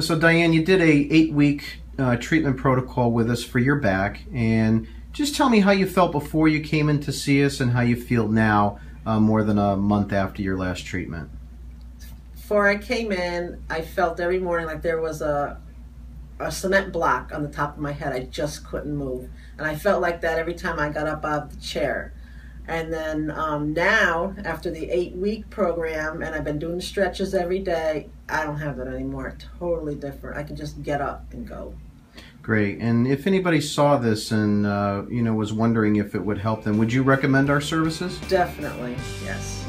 So Diane, you did a eight week uh, treatment protocol with us for your back, and just tell me how you felt before you came in to see us and how you feel now, uh, more than a month after your last treatment. Before I came in, I felt every morning like there was a a cement block on the top of my head. I just couldn't move, and I felt like that every time I got up out of the chair. And then um, now, after the eight week program, and I've been doing stretches every day, I don't have that anymore. Totally different. I can just get up and go. Great. And if anybody saw this and uh, you know was wondering if it would help them, would you recommend our services? Definitely, yes.